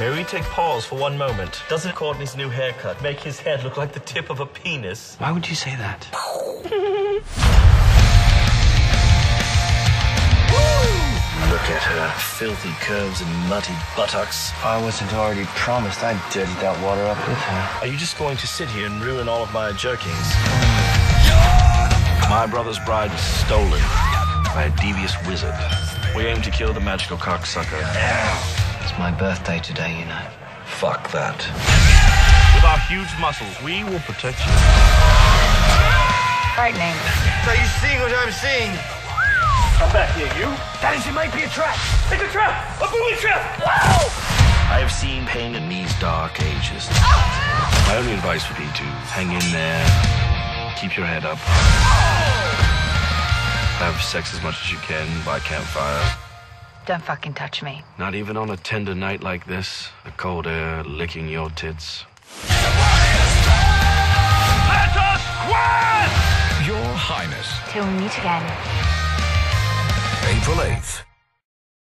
May we take pause for one moment? Doesn't Courtney's new haircut make his head look like the tip of a penis? Why would you say that? Look at her filthy curves and muddy buttocks. If I wasn't already promised, I'd dirty that water up with her. Are you just going to sit here and ruin all of my jerkings? My brother's bride was stolen by a devious wizard. We aim to kill the magical cocksucker. It's my birthday today, you know. Fuck that. With our huge muscles, we will protect you. Frightening. So you see what I'm seeing? Come back here, you. That is, it might be a trap. It's a trap! A booby trap! Wow! I have seen pain in these dark ages. My only advice would be to hang in there, keep your head up, have sex as much as you can by campfire. Don't fucking touch me. Not even on a tender night like this, the cold air licking your tits. Let us quit! Your Highness. Till we meet again. April 8th.